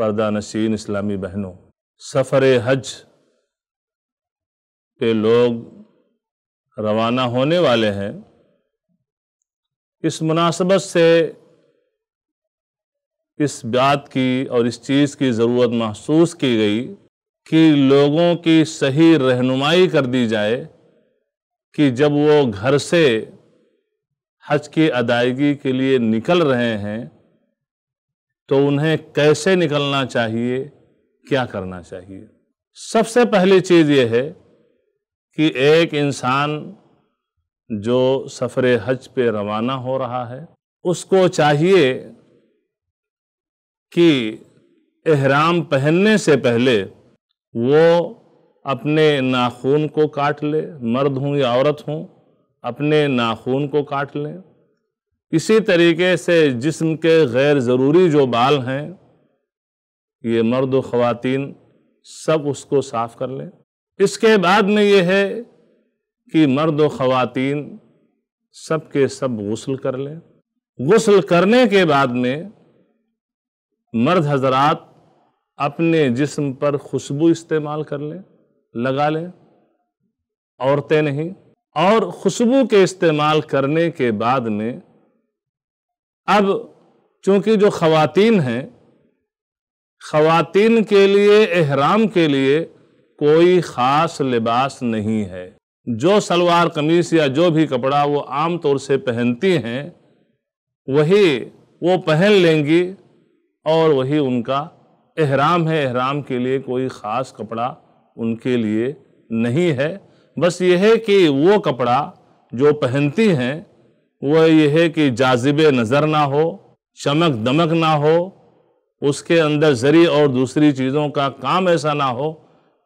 पर्दा नशीन इस्लामी बहनों, सफ़र हज पे लोग रवाना होने वाले हैं। इस मुनासबत से इस बात की और इस चीज़ की ज़रूरत महसूस की गई कि लोगों की सही रहनुमाई कर दी जाए कि जब वो घर से हज की अदायगी के लिए निकल रहे हैं तो उन्हें कैसे निकलना चाहिए, क्या करना चाहिए? सबसे पहली चीज़ ये है कि एक इंसान जो सफ़र हज पे रवाना हो रहा है, उसको चाहिए कि एहराम पहनने से पहले वो अपने नाखून को काट ले, मर्द हों या औरत हों, अपने नाखून को काट लें। इसी तरीके से जिस्म के गैर ज़रूरी जो बाल हैं, ये मर्द व ख़वातीन सब उसको साफ़ कर लें। इसके बाद में ये है कि मर्द व ख़वातीन सब के सब गसल कर लें। गसल करने के बाद में मर्द हजरात अपने जिस्म पर खुशबू इस्तेमाल कर लें, लगा लें। औरतें नहीं, और खुशबू के इस्तेमाल करने के बाद में अब चूँकि जो खवातीन हैं, खवातीन के लिए, एहराम के लिए कोई ख़ास लिबास नहीं है। जो सलवार कमीज या जो भी कपड़ा वो आम तौर से पहनती हैं, वही वो पहन लेंगी और वही उनका एहराम है। एहराम के लिए कोई ख़ास कपड़ा उनके लिए नहीं है। बस ये है कि वो कपड़ा जो पहनती हैं वह यह है कि जाजिब नज़र ना हो, चमक दमक ना हो, उसके अंदर जरी और दूसरी चीज़ों का काम ऐसा ना हो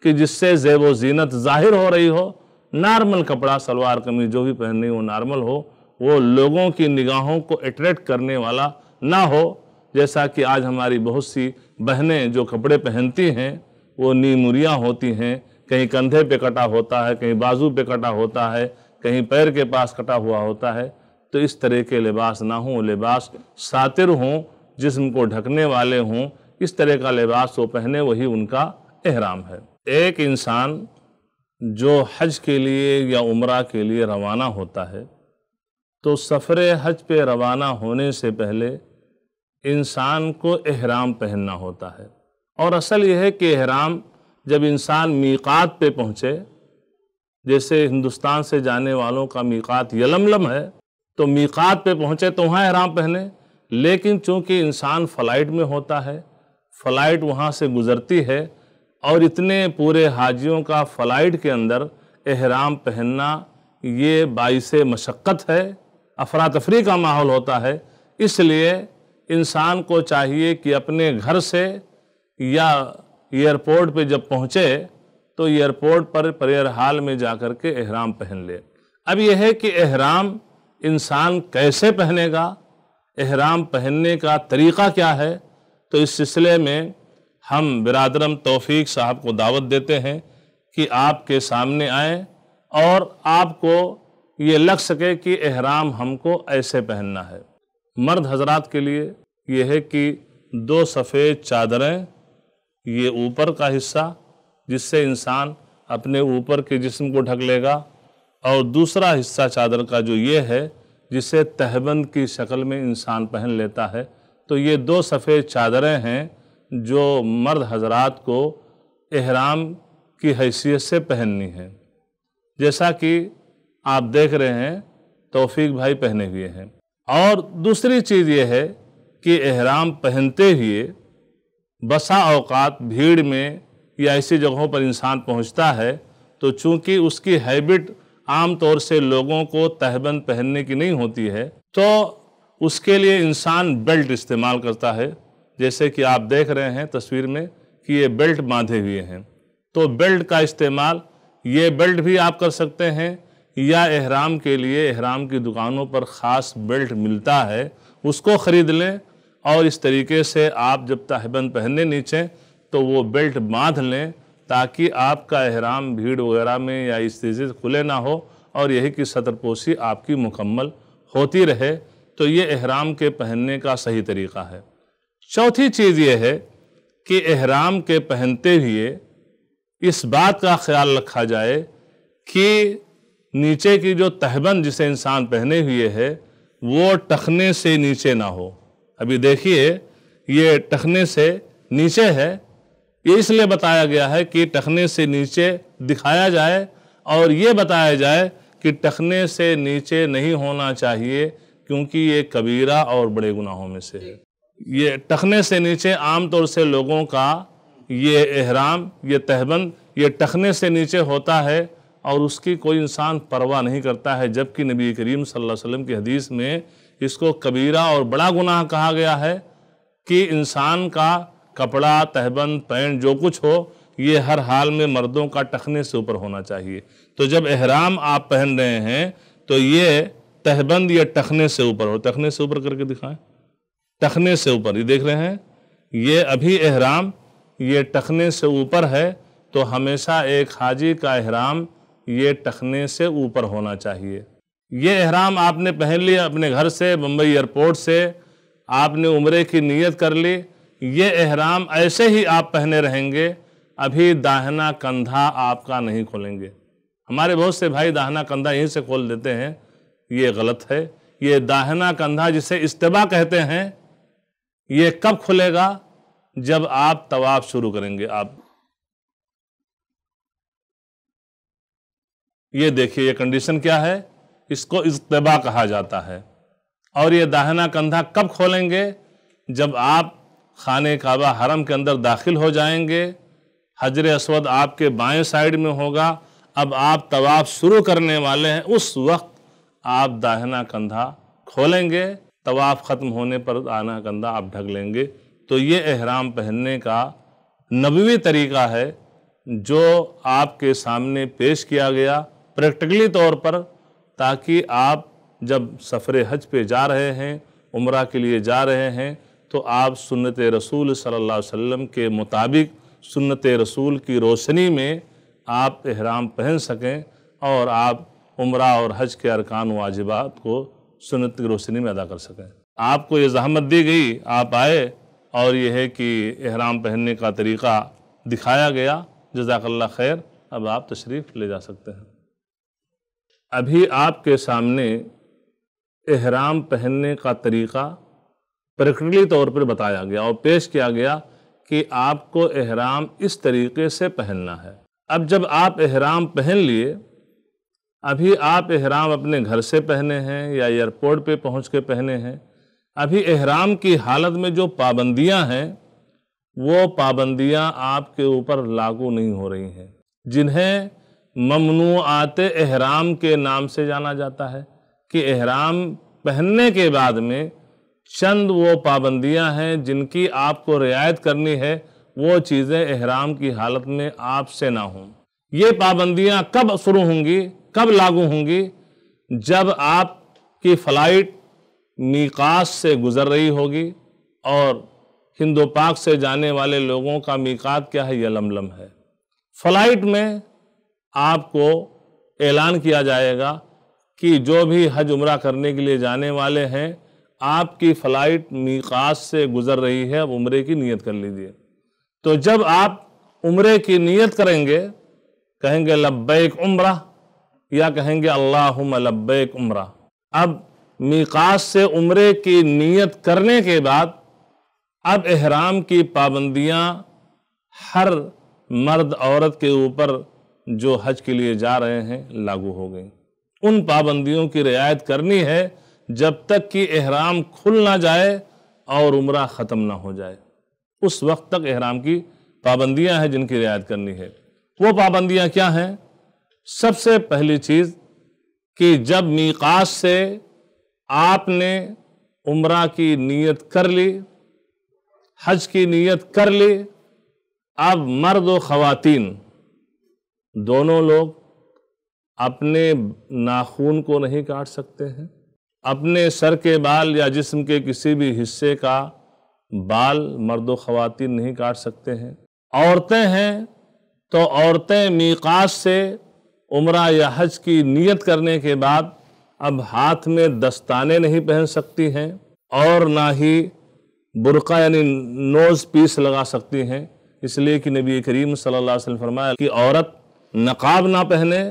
कि जिससे जेब व जीनत ज़ाहिर हो रही हो, नॉर्मल कपड़ा, सलवार कमीज जो भी पहननी हो, नॉर्मल हो, वो लोगों की निगाहों को अट्रैक्ट करने वाला ना हो। जैसा कि आज हमारी बहुत सी बहनें जो कपड़े पहनती हैं, वो नीमुरियाँ होती हैं, कहीं कंधे पे कटा होता है, कहीं बाजू पे कटा होता है, कहीं पैर के पास कटा हुआ होता है। तो इस तरह के लिबास ना हों, लिबास सातिर हों, जिस्म को ढकने वाले हों, इस तरह का लिबास वो पहने, वही उनका एहराम है। एक इंसान जो हज के लिए या उम्र के लिए रवाना होता है तो सफ़र हज पे रवाना होने से पहले इंसान को एहराम पहनना होता है। और असल यह है कि एहराम जब इंसान मीक़ात पे पहुँचे, जैसे हिंदुस्तान से जाने वालों का मीक़ात यलमलम है तो मीक़ात पे पहुँचे तो वहाँ एहराम पहने। लेकिन चूँकि इंसान फ़्लाइट में होता है, फ़्लाइट वहाँ से गुज़रती है और इतने पूरे हाजियों का फ़्लाइट के अंदर एहराम पहनना ये बाईस मशक्क़त है, अफरा तफरी का माहौल होता है। इसलिए इंसान को चाहिए कि अपने घर से या एयरपोर्ट पे जब पहुँचे तो एयरपोर्ट पर प्रेयर हाल में जाकर के एहराम पहन ले। अब यह है कि एहराम इंसान कैसे पहनेगा? एहराम पहनने का तरीक़ा क्या है? तो इस सिलसिले में हम बिरादरम तौफीक साहब को दावत देते हैं कि आपके सामने आए और आपको ये लग सके कि एहराम हमको ऐसे पहनना है। मर्द हजरात के लिए यह है कि दो सफ़ेद चादरें, ये ऊपर का हिस्सा जिससे इंसान अपने ऊपर के जिस्म को ढक लेगा और दूसरा हिस्सा चादर का जो ये है, जिसे तहबंद की शक्ल में इंसान पहन लेता है तो ये दो सफ़ेद चादरें हैं जो मर्द हजरात को एहराम की हैसियत से पहननी है। जैसा कि आप देख रहे हैं, तौफीक भाई पहने हुए हैं। और दूसरी चीज़ ये है कि एहराम पहनते हुए बसा अवकात भीड़ में या ऐसी जगहों पर इंसान पहुँचता है तो चूँकि उसकी हैबिट आम तौर से लोगों को तहबंद पहनने की नहीं होती है तो उसके लिए इंसान बेल्ट इस्तेमाल करता है। जैसे कि आप देख रहे हैं तस्वीर में कि ये बेल्ट बांधे हुए हैं। तो बेल्ट का इस्तेमाल, ये बेल्ट भी आप कर सकते हैं, या एहराम के लिए, एहराम की दुकानों पर ख़ास बेल्ट मिलता है, उसको ख़रीद लें और इस तरीके से आप जब तहबंद पहनने नीचे तो वो बेल्ट बाँध लें ताकि आपका एहराम, भीड़ वगैरह में या इस तेज़ी से खुले ना हो और यही कि सतरपोशी आपकी मुकम्मल होती रहे तो ये एहराम के पहनने का सही तरीका है। चौथी चीज़ ये है कि एहराम के पहनते हुए इस बात का ख्याल रखा जाए कि नीचे की जो तहबंद जिसे इंसान पहने हुए है, वो टखने से नीचे ना हो। अभी देखिए, ये टखने से नीचे है ये इसलिए बताया गया है कि टखने से नीचे दिखाया जाए और ये बताया जाए कि टखने से नीचे नहीं होना चाहिए, क्योंकि ये कबीरा और बड़े गुनाहों में से है। ये टखने से नीचे आम तौर से लोगों का ये एहराम, ये तहबंद, ये टखने से नीचे होता है और उसकी कोई इंसान परवाह नहीं करता है, जबकि नबी करीम सल्लल्लाहु अलैहि वसल्लम की हदीस में इसको कबीरा और बड़ा गुनाह कहा गया है कि इंसान का कपड़ा, तहबंद, पैंट, जो कुछ हो, ये हर हाल में मर्दों का टखने से ऊपर होना चाहिए। तो जब एहराम आप पहन रहे हैं तो ये तहबंद या टखने से ऊपर हो। टखने से ऊपर करके दिखाएँ। टखने से ऊपर, ये देख रहे हैं, ये अभी एहराम, ये टखने से ऊपर है तो हमेशा एक हाजी का एहराम, ये टखने से ऊपर होना चाहिए। ये एहराम आपने पहन लिया अपने घर से मुंबई एयरपोर्ट से, आपने उम्र की नीयत कर ली ये एहराम ऐसे ही आप पहने रहेंगे, अभी दाहना कंधा आपका नहीं खोलेंगे। हमारे बहुत से भाई दाहना कंधा यहीं से खोल देते हैं। ये गलत है। ये दाहना कंधा जिसे इस्तेबा कहते हैं, ये कब खुलेगा? जब आप तवाफ शुरू करेंगे। आप ये देखिए, ये कंडीशन क्या है? इसको इज्तबा कहा जाता है। और ये दाहिना कंधा कब खोलेंगे? जब आप खाने काबा हरम के अंदर दाखिल हो जाएँगे। हजर असवद आपके बाएँ साइड में होगा। अब आप तवाफ शुरू करने वाले हैं। उस वक्त आप दाहिना कंधा खोलेंगे। तवाफ ख़त्म होने पर दाहिना कंधा आप ढक लेंगे। तो ये एहराम पहनने का नबवी तरीका है, जो आपके सामने पेश किया गया प्रैक्टिकली तौर पर, ताकि आप जब सफ़र हज पे जा रहे हैं, उम्र के लिए जा रहे हैं तो आप सुन्नत रसूल सल्लल्लाहु अलैहि के मुताबिक सुन्नत रसूल की रोशनी में आप एहराम पहन सकें और आप उम्र और हज के अरकान वाजिबात को सुन्नत की रोशनी में अदा कर सकें। आपको ये जहमत दी गई, आप आए और यह है कि एहराम पहनने का तरीक़ा दिखाया गया। जजाकल्ला खैर। अब आप तशरीफ़ ले जा सकते हैं। अभी आपके सामने एहराम पहनने का तरीक़ा प्रैक्टिकली तौर पर बताया गया और पेश किया गया कि आपको एहराम इस तरीके से पहनना है। अब जब आप एहराम पहन लिए, अभी आप एहराम अपने घर से पहने हैं या एयरपोर्ट पे पहुँच के पहने हैं, अभी एहराम की हालत में जो पाबंदियाँ हैं, वो पाबंदियाँ आपके ऊपर लागू नहीं हो रही हैं। जिन्हें ममनुआत एहराम के नाम से जाना जाता है कि एहराम पहनने के बाद में चंद वो पाबंदियाँ हैं जिनकी आपको रियायत करनी है, वो चीज़ें एहराम की हालत में आपसे ना हों। ये पाबंदियाँ कब शुरू होंगी, कब लागू होंगी? जब आपकी फ़्लाइट मीकास से गुज़र रही होगी और हिंदो पाक से जाने वाले लोगों का मीकात क्या है? यह लमलम है। फ़्लाइट में आपको ऐलान किया जाएगा कि जो भी हज उम्रा करने के लिए जाने वाले हैं आपकी फ़्लाइट मीकात से गुज़र रही है अब उम्रे की नीयत कर लीजिए। तो जब आप उम्रे की नीयत करेंगे, कहेंगे लब्बैक उम्रा, या कहेंगे अल्लाह लब्बैक उम्रा। अब मीकात से उम्रे की नीयत करने के बाद, अब एहराम की पाबंदियाँ हर मर्द औरत के ऊपर जो हज के लिए जा रहे हैं, लागू हो गई। उन पाबंदियों की रियायत करनी है जब तक कि एहराम खुल ना जाए और उम्र ख़त्म ना हो जाए। उस वक्त तक एहराम की पाबंदियाँ हैं जिनकी रियायत करनी है। वो पाबंदियाँ क्या हैं? सबसे पहली चीज़ कि जब मीकात से आपने उम्र की नीयत कर ली, हज की नीयत कर ली, अब मर्द व ख़वातीन दोनों लोग अपने नाखून को नहीं काट सकते हैं। अपने सर के बाल या जिस्म के किसी भी हिस्से का बाल मर्द ख़वातीन नहीं काट सकते हैं। औरतें हैं तो औरतें मीकात से उम्र या हज की नीयत करने के बाद अब हाथ में दस्ताने नहीं पहन सकती हैं और ना ही बुरका यानी नोज़ पीस लगा सकती हैं। इसलिए कि नबी करीम सल्लल्लाहु अलैहि वसल्लम फरमाया कि औरत नकाब ना पहने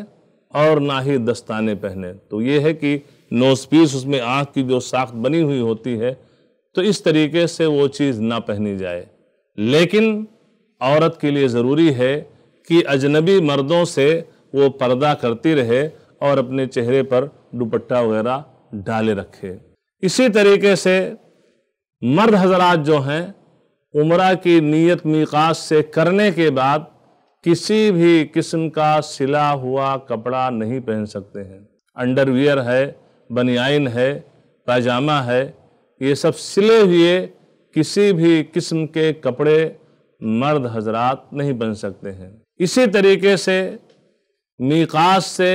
और ना ही दस्ताने पहने। तो ये है कि नोज़ पीस उसमें आँख की जो साख्त बनी हुई होती है तो इस तरीके से वो चीज़ ना पहनी जाए। लेकिन औरत के लिए ज़रूरी है कि अजनबी मर्दों से वो पर्दा करती रहे और अपने चेहरे पर दुपट्टा वगैरह डाले रखे। इसी तरीके से मर्द हजरात जो हैं, उम्र की नीयत मीकात से करने के बाद किसी भी किस्म का सिला हुआ कपड़ा नहीं पहन सकते हैं। अंडरवियर है बनियाइन है पैजामा है, ये सब सिले हुए किसी भी किस्म के कपड़े मर्द हजरात नहीं बन सकते हैं। इसी तरीके से मीकात से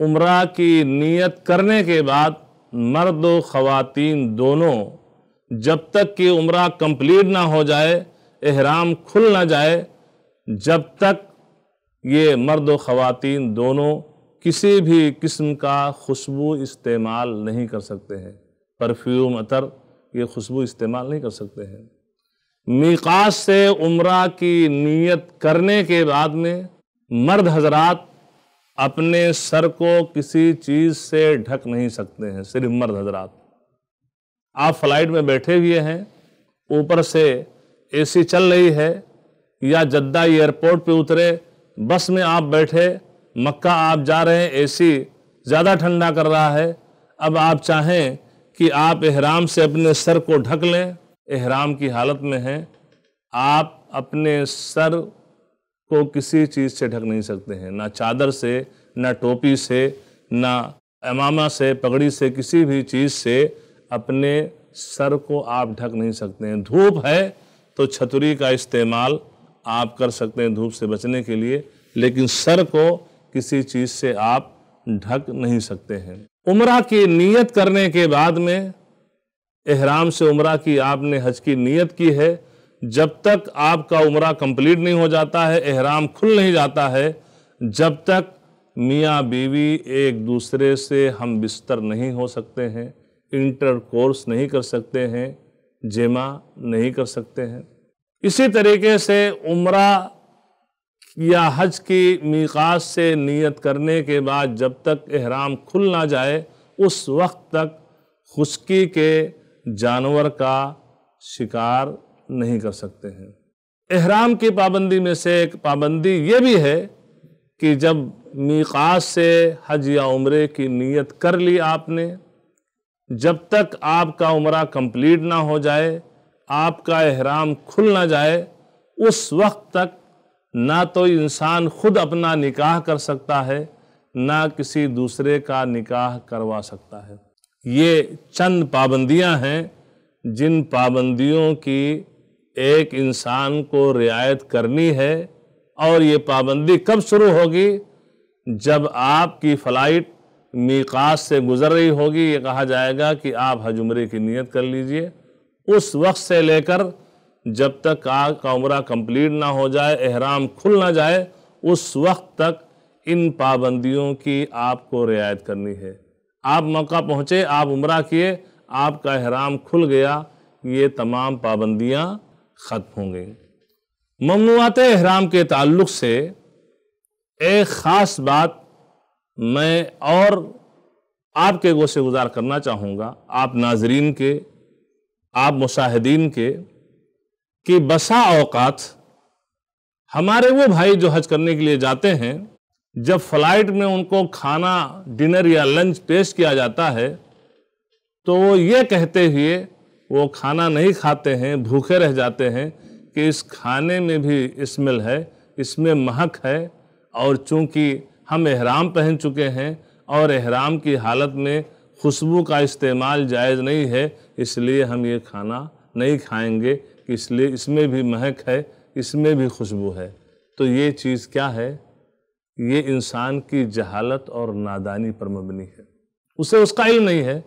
उम्र की नीयत करने के बाद मर्द व ख़वातीन दोनों, जब तक कि उम्र कंप्लीट ना हो जाए, एहराम खुल ना जाए, जब तक ये मर्द व ख़वातीन दोनों किसी भी किस्म का खुशबू इस्तेमाल नहीं कर सकते हैं। परफ्यूम, अतर, ये खुशबू इस्तेमाल नहीं कर सकते हैं। मीकात से उम्र की नीयत करने के बाद में मर्द हजरात अपने सर को किसी चीज़ से ढक नहीं सकते हैं, सिर्फ़ मर्द हजरात। आप फ़्लाइट में बैठे हुए हैं, ऊपर से एसी चल रही है या जद्दा एयरपोर्ट पे उतरे, बस में आप बैठे मक्का आप जा रहे हैं, एसी ज़्यादा ठंडा कर रहा है। अब आप चाहें कि आप एहराम से अपने सर को ढक लें, एहराम की हालत में हैं। आप अपने सर को किसी चीज़ से ढक नहीं सकते हैं, ना चादर से, ना टोपी से, ना अमामा से, पगड़ी से, किसी भी चीज़ से अपने सर को आप ढक नहीं सकते हैं। धूप है तो छतरी का इस्तेमाल आप कर सकते हैं धूप से बचने के लिए, लेकिन सर को किसी चीज़ से आप ढक नहीं सकते हैं। उम्र की नीयत करने के बाद में एहराम से उम्र की आपने हज की नीयत की है। जब तक आपका उम्र कंप्लीट नहीं हो जाता है, एहराम खुल नहीं जाता है, जब तक मियाँ बीवी एक दूसरे से हम बिस्तर नहीं हो सकते हैं इंटर कोर्स नहीं कर सकते हैं, जेमा नहीं कर सकते हैं। इसी तरीके से उम्र या हज की मीकात से नियत करने के बाद जब तक एहराम खुल ना जाए, उस वक्त तक खुशकी के जानवर का शिकार नहीं कर सकते हैं। एहराम की पाबंदी में से एक पाबंदी ये भी है कि जब मीकात से हज या उम्र की नीयत कर ली आपने, जब तक आपका उम्र कंप्लीट ना हो जाए, आपका एहराम खुल ना जाए, उस वक्त तक ना तो इंसान खुद अपना निकाह कर सकता है, ना किसी दूसरे का निकाह करवा सकता है। ये चंद पाबंदियाँ हैं, जिन पाबंदियों की एक इंसान को रियायत करनी है, और ये पाबंदी कब शुरू होगी? जब आपकी फ़्लाइट मीकात से गुजर रही होगी, ये कहा जाएगा कि आप हज उम्र की नीयत कर लीजिए। उस वक्त से लेकर जब तक आग का उम्र कंप्लीट ना हो जाए, एहराम खुल ना जाए, उस वक्त तक इन पाबंदियों की आपको रियायत करनी है। आप मौका पहुँचे, आप उम्र किए, आपका एहराम खुल गया, ये तमाम पाबंदियाँ ख़त्म हो गई। ममनुआत एहराम के ताल्लुक से एक ख़ास बात मैं और आपके गो से गुजार करना चाहूँगा। आप नाजरीन के, आप मुशाहिदीन के कि बसा अवकात हमारे वो भाई जो हज करने के लिए जाते हैं, जब फ़्लाइट में उनको खाना, डिनर या लंच पेश किया जाता है तो वो ये कहते हुए, वो खाना नहीं खाते हैं, भूखे रह जाते हैं, कि इस खाने में भी स्मेल है, इसमें महक है, और चूँकि हम एहराम पहन चुके हैं, और एहराम की हालत में खुशबू का इस्तेमाल जायज़ नहीं है, इसलिए हम ये खाना नहीं खाएँगे। इसलिए इसमें भी महक है, इसमें भी खुशबू है। तो ये चीज़ क्या है? ये इंसान की जहालत और नादानी पर मबनी है। उसे उसका इल्म नहीं है।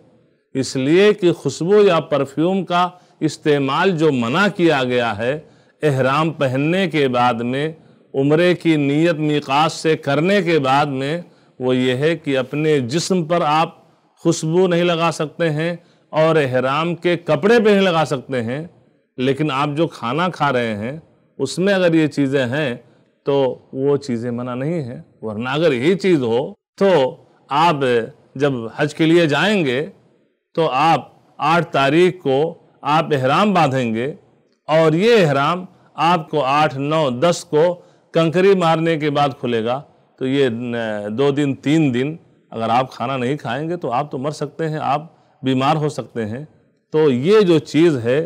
इसलिए कि खुशबू या परफ्यूम का इस्तेमाल जो मना किया गया है, एहराम पहनने के बाद में, उम्र की नीयत मिकास से करने के बाद में, वो ये है कि अपने जिस्म पर आप खुशबू नहीं लगा सकते हैं और एहराम के कपड़े पे नहीं लगा सकते हैं। लेकिन आप जो खाना खा रहे हैं, उसमें अगर ये चीज़ें हैं तो वो चीज़ें मना नहीं है। वरना अगर यही चीज़ हो तो आप जब हज के लिए जाएँगे तो आप आठ तारीख को आप एहराम बांधेंगे और ये एहराम आपको आठ, नौ, दस को कंकरी मारने के बाद खुलेगा। तो ये दो दिन, तीन दिन अगर आप खाना नहीं खाएँगे तो आप तो मर सकते हैं, आप बीमार हो सकते हैं। तो ये जो चीज़ है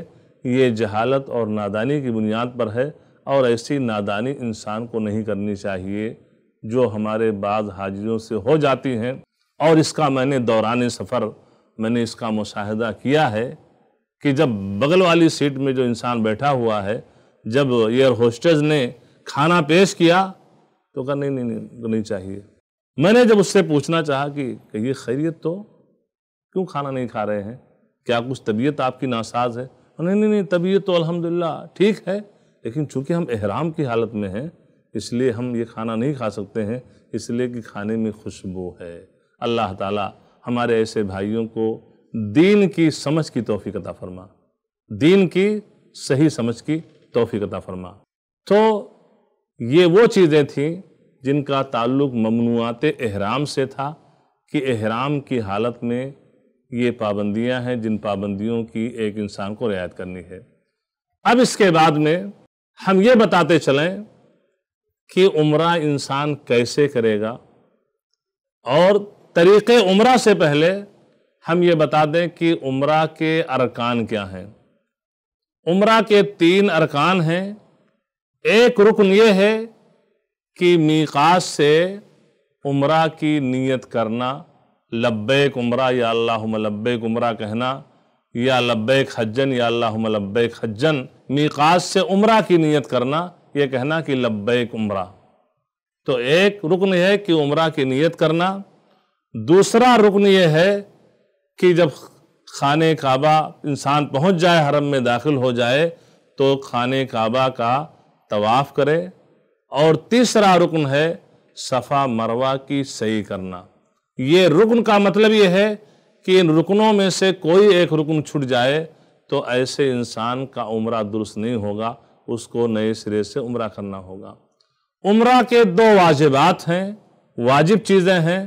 ये जहालत और नादानी की बुनियाद पर है और ऐसी नादानी इंसान को नहीं करनी चाहिए जो हमारे बाद हाजिरों से हो जाती हैं। और इसका मैंने दौरान सफ़र मैंने इसका मुशाहिदा किया है कि जब बगल वाली सीट में जो इंसान बैठा हुआ है जब एयर होस्टेज ने खाना पेश किया तो कहा नहीं नहीं नहीं नहीं चाहिए। मैंने जब उससे पूछना चाहा कि, कि ये खैरियत तो क्यों खाना नहीं खा रहे हैं? क्या कुछ तबीयत आपकी नासाज है? नहीं नहीं नहीं तबीयत तो अल्हम्दुलिल्लाह ठीक है। लेकिन चूँकि हम एहराम की हालत में हैं, इसलिए हम ये खाना नहीं खा सकते हैं, इसलिए कि खाने में खुशबू है। अल्लाह ताला हमारे ऐसे भाइयों को दीन की समझ की तोफ़ी अता फरमा। दीन की सही समझ की तोफ़ी अता फरमा। तो ये वो चीज़ें थीं जिनका ताल्लुक ममनुआत एहराम से था कि एहराम की हालत में ये पाबंदियाँ हैं जिन पाबंदियों की एक इंसान को रियायत करनी है। अब इसके बाद में हम ये बताते चलें कि उम्र इंसान कैसे करेगा और तरीक़े उम्र से पहले हम ये बता दें कि उम्र के अरकान क्या हैं। उम्र के तीन अरकान हैं। एक रुकन ये है कि मीकात से उम्र की नीयत करना लब्बैक उम्र, या अल्लाह लब्बैक उम्र कहना, या लब्बैक हज्जन, या अल्लाह लब्बैक हज्जन। मीकात से उम्र की नीयत करना यह कहना कि लब्बैक उम्र। तो एक रुकन है कि उम्र की नीयत करना। दूसरा रुकन यह है कि जब खाने काबा इंसान पहुँच जाए, हरम में दाखिल हो जाए तो खाने काबा का तवाफ़ करे। और तीसरा रुकन है सफ़ा मरवा की सही करना। ये रुकन का मतलब ये है कि इन रुकनों में से कोई एक रुकन छूट जाए तो ऐसे इंसान का उम्र दुरुस्त नहीं होगा, उसको नए सिरे से उम्र करना होगा। उम्र के दो वाजिबात हैं, वाजिब चीज़ें हैं।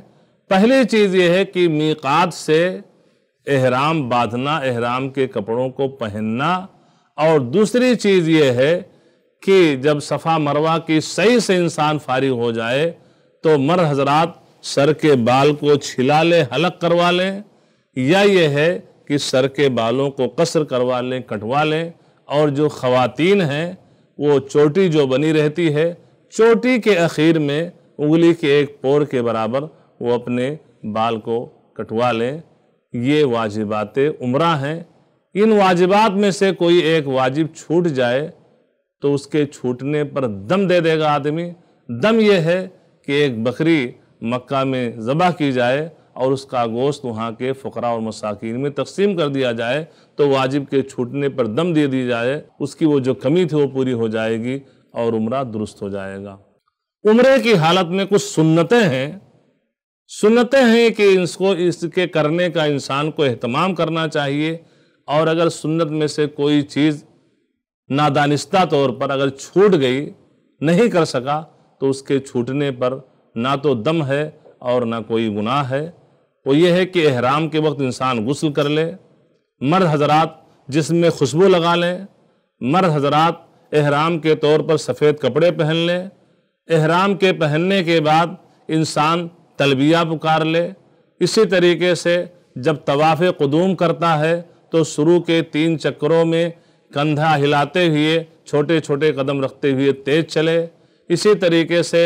पहली चीज़ ये है कि मीकात से एहराम बांधना, एहराम के कपड़ों को पहनना। और दूसरी चीज़ ये है कि जब सफ़ा मरवा की सही से इंसान फारिग हो जाए तो मर हजरात सर के बाल को छिला लें, हलक करवा लें, या ये है कि सर के बालों को कसर करवा लें, कटवा लें, और जो ख़वातीन हैं, वो चोटी जो बनी रहती है, चोटी के अखीर में उंगली के एक पोर के बराबर वो अपने बाल को कटवा लें। ये वाजिबात उम्र हैं। इन वाजिबात में से कोई एक वाजिब छूट जाए तो उसके छूटने पर दम दे देगा आदमी। दम यह है कि एक बकरी मक्का में ज़बह की जाए और उसका गोश्त वहाँ के फ़करा और मसाकिन में तकसीम कर दिया जाए तो वाजिब के छूटने पर दम दे दी जाए, उसकी वो जो कमी थी वो पूरी हो जाएगी और उम्र दुरुस्त हो जाएगा। उम्र की हालत में कुछ सुन्नतें हैं। सुन्नतें हैं कि इसको, इसके करने का इंसान को अहतमाम करना चाहिए और अगर सुन्नत में से कोई चीज़ नादानिस्ता तौर पर अगर छूट गई, नहीं कर सका तो उसके छूटने पर ना तो दम है और ना कोई गुनाह है। वो ये है कि एहराम के वक्त इंसान गुस्ल कर ले, मर्द हजरात जिसमें खुशबू लगा लें, मर्द हजरात एहराम के तौर पर सफ़ेद कपड़े पहन लें। एहराम के पहनने के बाद इंसान तलबिया पुकार ले। इसी तरीके से जब तवाफ़ कदूम करता है तो शुरू के तीन चक्रों में कंधा हिलाते हुए छोटे छोटे कदम रखते हुए तेज चले। इसी तरीके से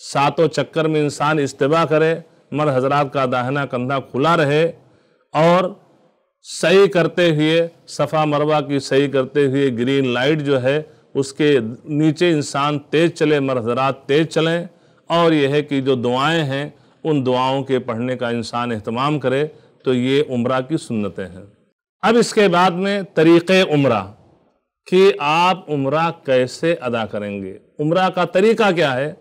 सातों चक्कर में इंसान इस्तेबा करे, मर हजरात का दाहिना कंधा खुला रहे और सही करते हुए, सफ़ा मरवा की सही करते हुए ग्रीन लाइट जो है, उसके नीचे इंसान तेज चले, मर हजरात तेज चलें और यह है कि जो दुआएँ हैं, उन दुआओं के पढ़ने का इंसान अहतमाम करे तो ये उम्र की सुन्नतें हैं। अब इसके बाद में तरीक़ उम्र, कि आप उम्र कैसे अदा करेंगे। उम्र का तरीका क्या है?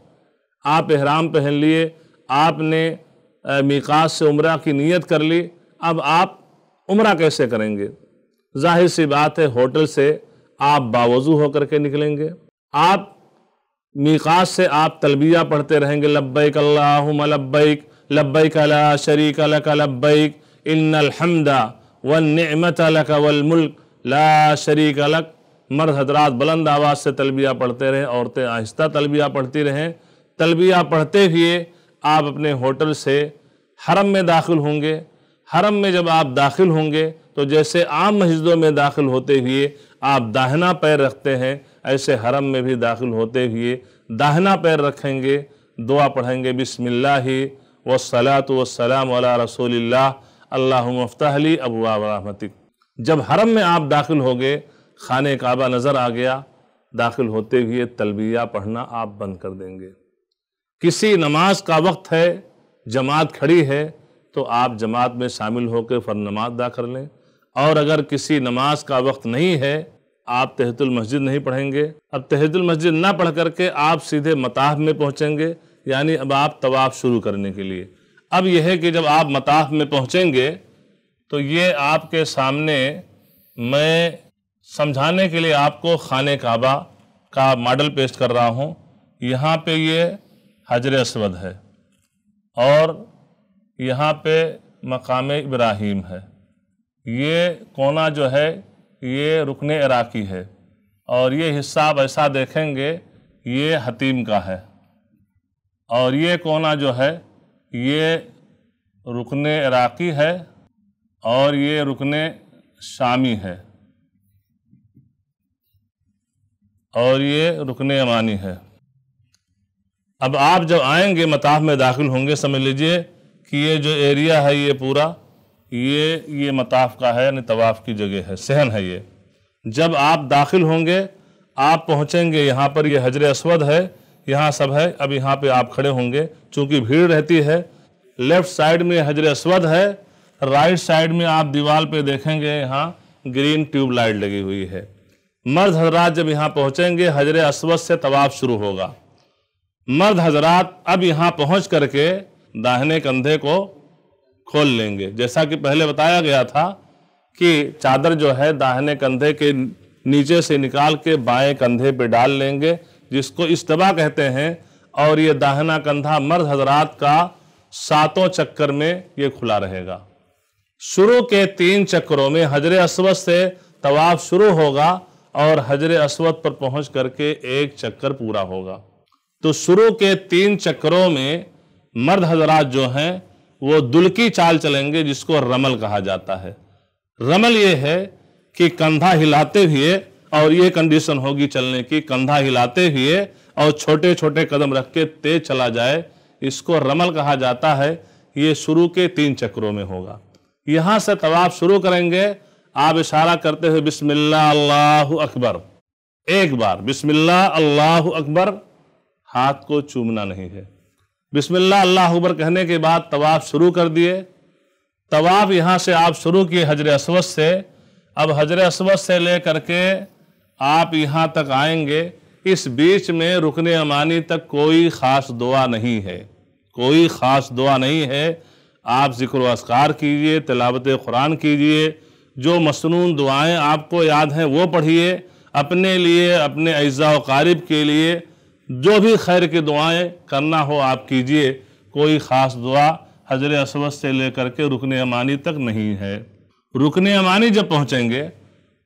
आप एहराम पहन लिए, आपने मिकास से उम्र की नीयत कर ली, अब आप उम्र कैसे करेंगे? ज़ाहिर सी बात है, होटल से आप बावजू होकर के निकलेंगे। आप मीकात से आप तलबिया पढ़ते रहेंगे, लब्बैक अल्लाहुम्मा लब्बैक लब्बैक ला शरीक लक लब्बैक, इन्नल हम्दा वन निअमत लक वल मुल्क, ला शरीक लक। मर्द हजरात बुलंद आवाज़ से तलबिया पढ़ते रहें, औरतें आहिस्ता तलबिया पढ़ती रहें तलबिया पढ़ते हुए आप अपने होटल से हरम में दाखिल होंगे। हरम में जब आप दाखिल होंगे तो जैसे आम मस्जिदों में दाखिल होते हुए आप दाहिना पैर रखते हैं, ऐसे हरम में भी दाखिल होते हुए दाहिना पैर रखेंगे, दुआ पढ़ेंगे, बिस्मिल्लाह वसलात वसलाम वाला रसूलिल्लाह अल्लाह मफ्ताहली अबुआ रहमतिक। जब हरम में आप दाखिल हो गए खाने काबा नज़र आ गया, दाखिल होते हुए तलबिया पढ़ना आप बंद कर देंगे। किसी नमाज़ का वक्त है, जमात खड़ी है तो आप जमात में शामिल होकर फर नमाज़ अदा कर लें। और अगर किसी नमाज़ का वक्त नहीं है, आप तहतुल मस्जिद नहीं पढ़ेंगे। अब तहतुल मस्जिद ना पढ़ करके आप सीधे मताफ में पहुँचेंगे, यानी अब आप तवाफ़ शुरू करने के लिए। अब यह है कि जब आप मताफ में पहुँचेंगे तो ये आपके सामने मैं समझाने के लिए आपको खाने काबा का मॉडल पेश कर रहा हूँ। यहाँ पे ये हजर असवद है। और यहाँ पे मकाम इब्राहिम है। ये कोना जो है, ये रुकन इराकी है। और ये हिस्सा आप ऐसा देखेंगे, ये हतीम का है। और ये कोना जो है, ये रुकन इराकी है और ये रुकन शामी है। और ये रुकन अमानी है। अब आप जब आएँगे, मताफ में दाखिल होंगे, समझ लीजिए कि ये जो एरिया है, ये पूरा, ये ये मताफ का है, यानी तवाफ़ की जगह है, सहन है ये। जब आप दाखिल होंगे, आप पहुँचेंगे, यहाँ पर ये हजर असवद है, यहाँ सब है, अब यहाँ पे आप खड़े होंगे, चूँकि भीड़ रहती है, लेफ़्ट साइड में हजर असवद है, राइट साइड में आप दीवार पे देखेंगे, यहाँ ग्रीन ट्यूब लाइट लगी हुई है। मर्द हजरात जब यहाँ पहुँचेंगे, हजर असवद से तवाफ़ शुरू होगा। मर्द हजरात अब यहाँ पहुँच करके दाहिने कंधे को खोल लेंगे। जैसा कि पहले बताया गया था कि चादर जो है दाहिने कंधे के नीचे से निकाल के बाएँ कंधे पे डाल लेंगे, जिसको इस्तबा कहते हैं, और ये दाहिना कंधा मर्द हजरात का सातों चक्कर में ये खुला रहेगा। शुरू के तीन चक्करों में हजर असवद से तवाफ शुरू होगा और हजर असवद पर पहुँच करके एक चक्कर पूरा होगा। तो शुरू के तीन चक्रों में मर्द हजरात जो हैं, वो दुलकी चाल चलेंगे, जिसको रमल कहा जाता है। रमल ये है कि कंधा हिलाते हुए और ये कंडीशन होगी चलने की, कंधा हिलाते हुए और छोटे छोटे कदम रख के तेज चला जाए। इसको रमल कहा जाता है। ये शुरू के तीन चक्रों में होगा। यहाँ से तवाफ शुरू करेंगे। आप इशारा करते हुए बिस्मिल्लाह अल्लाह अकबर। एक बार, बिस्मिल्लाह अल्लाह अकबर। हाथ को चूमना नहीं है। बिस्मिल्लाह, अल्लाह अकबर कहने के बाद तवाफ शुरू कर दिए। तवाफ यहाँ से आप शुरू किए हजर असवद से। अब हजर असवद से ले करके आप यहाँ तक आएँगे। इस बीच में रुकन अमानी तक कोई ख़ास दुआ नहीं है। कोई ख़ास दुआ नहीं है। आप ज़िक्र असकार कीजिए, तलावत कुरान कीजिए। जो मसनून दुआएँ आपको याद हैं वो पढ़िए। अपने लिए, अपने अज्जा व के लिए जो भी खैर की दुआएँ करना हो आप कीजिए। कोई ख़ास दुआ हजर असवद से लेकर के रुकन अमानी तक नहीं है। रुकन अमानी जब पहुँचेंगे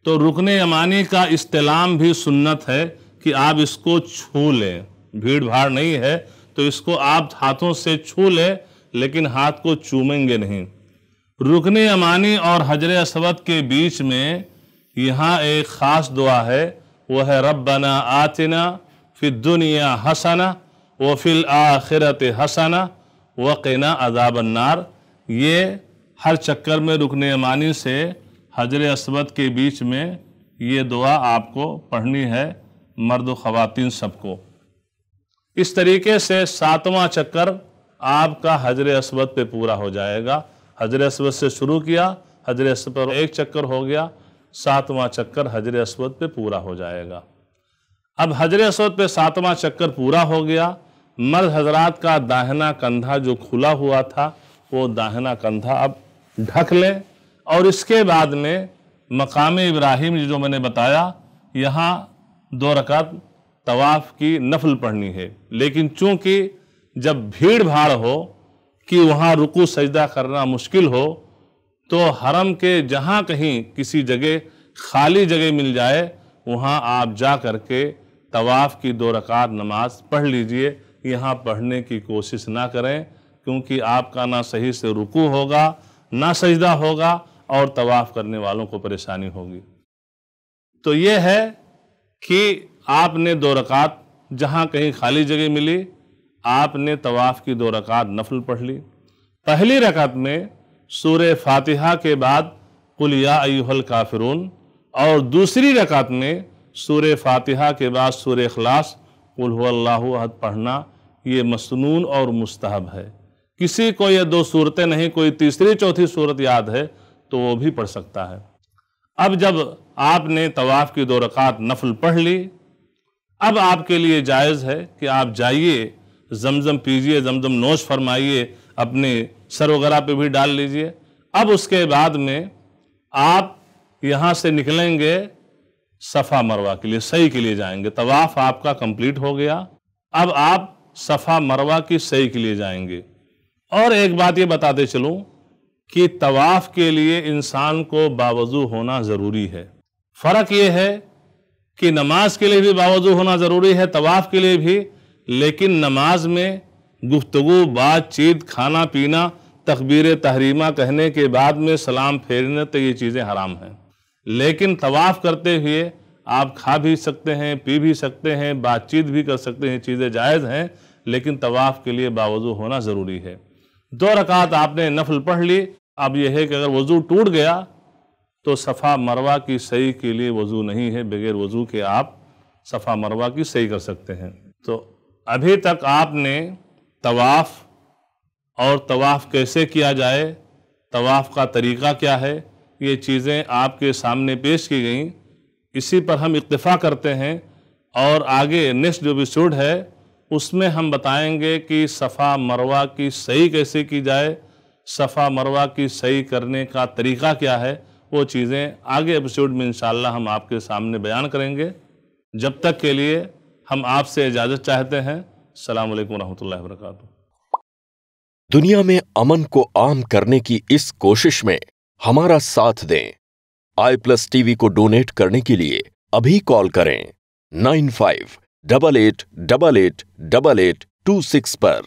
तो रुकन अमानी का इस्तेलाम भी सुन्नत है कि आप इसको छू लें। भीड़ भाड़ नहीं है तो इसको आप हाथों से छू लें, लेकिन हाथ को चूमेंगे नहीं। रुकन अमानी और हजर असवद के बीच में यहाँ एक ख़ास दुआ है, वह है रब्बना आतना फिर दुनिया हसना व फिल आखिरत हसना वक़ना अजाबन्नार ये हर चक्कर में रुकन मानी से हजर असवद के बीच में ये दुआ आपको पढ़नी है मर्द ख़वातीन सबको। इस तरीके से सातवां चक्कर आपका हजर असवद पे पूरा हो जाएगा। हजर असवद से शुरू किया, हजर असवद एक चक्कर हो गया, सातवां चक्कर हजर असवद पे पूरा हो जाएगा। अब हजर असवद पे सातवां चक्कर पूरा हो गया। मर्द हजरात का दाहिना कंधा जो खुला हुआ था, वो दाहिना कंधा अब ढक लें। और इसके बाद में मकाम इब्राहिम जो मैंने बताया, यहाँ दो रकात तवाफ़ की नफल पढ़नी है। लेकिन चूँकि जब भीड़ भाड़ हो कि वहाँ रुकू सजदा करना मुश्किल हो तो हरम के जहाँ कहीं किसी जगह खाली जगह मिल जाए, वहाँ आप जा करके तवाफ़ की दो रकात नमाज़ पढ़ लीजिए, यहाँ पढ़ने की कोशिश ना करें, क्योंकि आपका ना सही से रुकू होगा, ना सजदा होगा, और तवाफ़ करने वालों को परेशानी होगी। तो ये है कि आपने दो रकात जहाँ कहीं खाली जगह मिली, आपने तवाफ़ की दो रकात नफल पढ़ ली। पहली रकात में सूर फातिहा के बाद कुलिया अयुहल काफिरून और दूसरी रकात में सूर फातिहा के बाद सूर अखलास अल्लाहद पढ़ना, ये मसनून और मुस्तहब है। किसी को ये दो सूरतें नहीं, कोई तीसरी चौथी सूरत याद है तो वो भी पढ़ सकता है। अब जब आपने तवाफ़ की दो रकात नफल पढ़ ली, अब आपके लिए जायज़ है कि आप जाइए, जमजम पीजिए, जमजम नोश फरमाइए, अपने सर वगैरह पे भी डाल लीजिए। अब उसके बाद में आप यहाँ से निकलेंगे सफ़ा मरवा के लिए, सही के लिए जाएँगे। तवाफ़ आपका कंप्लीट हो गया। अब आप सफ़ा मरवा की सही के लिए जाएँगे। और एक बात ये बताते चलूँ कि तवाफ़ के लिए इंसान को बावजू होना ज़रूरी है। फ़र्क ये है कि नमाज़ के लिए भी बावजू होना ज़रूरी है, तवाफ़ के लिए भी, लेकिन नमाज़ में गुफ्तगु, बातचीत खाना पीना तकबीर तहरीमा कहने के बाद में सलाम फेरने तो ये चीज़ें हराम हैं। लेकिन तवाफ़ करते हुए आप खा भी सकते हैं, पी भी सकते हैं, बातचीत भी कर सकते हैं, चीज़ें जायज़ हैं, लेकिन तवाफ़ के लिए बावजू होना ज़रूरी है। दो रकात आपने नफल पढ़ ली। अब यह है कि अगर वज़ू टूट गया तो सफ़ा मरवा की सही के लिए वज़ू नहीं है, बगैर वज़ू के आप सफ़ा मरवा की सही कर सकते हैं। तो अभी तक आपने तवाफ़ और तवाफ़ कैसे किया जाए, तवाफ़ का तरीक़ा क्या है ये चीज़ें आपके सामने पेश की गई। इसी पर हम इतफ़ा करते हैं और आगे नेक्स्ट जो एपिसोड है, उसमें हम बताएँगे कि सफ़ा मरवा की सही कैसे की जाए, सफ़ा मरवा की सही करने का तरीक़ा क्या है, वो चीज़ें आगे एपिसोड में इंशाल्लाह हम आपके सामने बयान करेंगे। जब तक के लिए हम आपसे इजाज़त चाहते हैं। अल्लाम वरहमल वर्क दुनिया में अमन को आम करने की इस कोशिश में हमारा साथ दें। आई प्लस टीवी को डोनेट करने के लिए अभी कॉल करें। Nine five double eight double eight double eight two six पर।